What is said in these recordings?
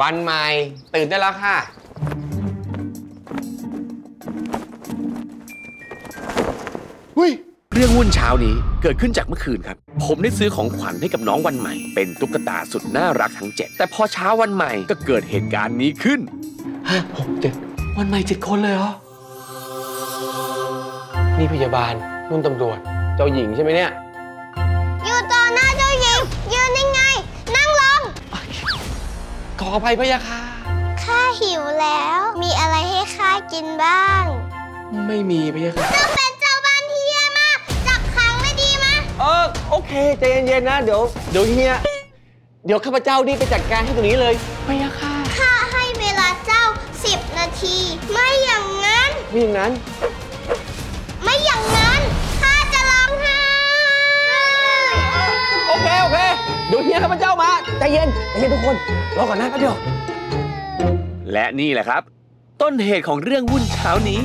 วันใหม่ตื่นได้แล้วค่ะ หุ้ย เรื่องวุ่นเช้านี้เกิดขึ้นจากเมื่อคืนครับ ผมได้ซื้อของขวัญให้กับน้องวันใหม่ เป็นตุ๊กตาสุดน่ารักทั้งเจ็ดแต่พอเช้าวันใหม่ก็เกิดเหตุการณ์นี้ขึ้นห้าหกเจ็ดวันใหม่เจ็ดคนเลยเหรอ นี่พยาบาลนุ่นตำรวจ เจ้าหญิงใช่ไหมเนี่ย ออภัยพะยะค่ะ ข้าหิวแล้ว มีอะไรให้ข้ากินบ้าง ไม่มีพะยะค่ะเจ้าเป็นเจ้าบ้านที่แย่มากจับขังไม่ดีมะเออโอเคใจเย็นๆนะ เดี๋ยวเดี๋ยวเฮีย เดี๋ยวข้าพเจ้านี่ไปจัดการให้ตรงนี้เลยพะยะค่ะ ข้าให้เวลาเจ้า10นาที ไม่อย่างนั้นไม่อย่างนั้น เย็นใจเย็นทุกคน รอก่อนนะแป๊บเดียว และนี่แหละครับ ต้นเหตุของเรื่องวุ่นเช้านี้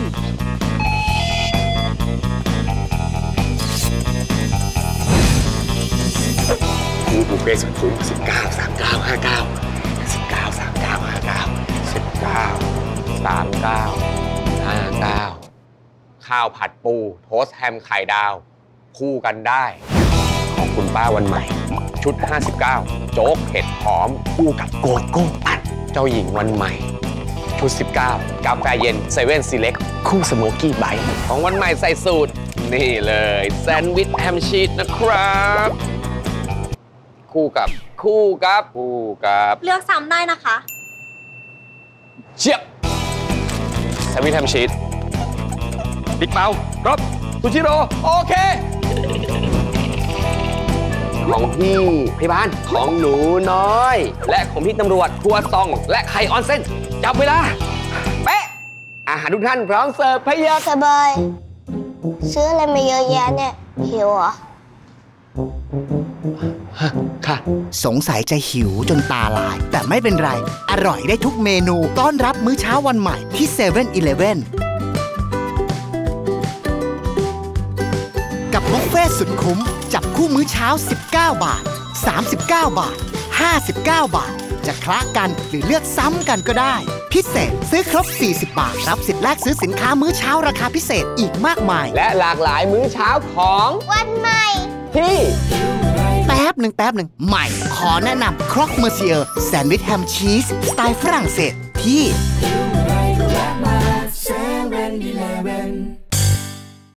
คูบุฟเฟ่สุดคุ้มสิบเก้าสามเก้าห้าเก้าสิบเก้าสามเก้าห้าเก้าสิบเก้าสามเก้าห้าเก้าข้าวผัดปู โทสต์แฮมไข่ดาว คู่กันได้ ของคุณป้าวันใหม่ ชุด 59 โจ๊กเห็ดหอมคู่กับโกโก้ปั่นเจ้าหญิงวันใหม่ ชุด 19 กาแฟเย็นเซเว่นซีเล็กคู่สโมกี้ไบท์ของวันใหม่ใส่สูตร นี่เลย แซนด์วิชแฮมชีสนะครับ คู่กับคู่กับคู่กับเลือกซ้ำได้นะคะเชียบแซนด์วิชแฮมชีสบิ๊กเปารบซูชิโร่โอเค ของพี่พยาบาลของหนูน้อย และของพี่ตำรวจครัวซอง และไข่ออนเส้นจับเวลา เป๊ะ อาหารทุกท่านพร้อมเสิร์ฟพะยะสบายซื้ออะไรมาเยอะแยะเนี่ยหิวเหรอค่ะ สงสัยจะหิวจนตาลาย แต่ไม่เป็นไร อร่อยได้ทุกเมนูต้อนรับมื้อเช้าวันใหม่ที่7 e เ e ่ e อ เฟ่ต์สุดคุ้ม จับคู่มื้อเช้า 19 บาท 39 บาท 59 บาท จะคละกันหรือเลือกซ้ำกันก็ได้ พิเศษซื้อครบ 40 บาท รับสิทธิ์แลกซื้อสินค้ามื้อเช้าราคาพิเศษอีกมากมาย และหลากหลายมื้อเช้าของวันใหม่ที่แป๊บหนึ่งแป๊บหนึ่งใหม่ ขอแนะนำครอกเมอร์เซียแซนด์วิชแฮมชีส สไตล์ฝรั่งเศสที่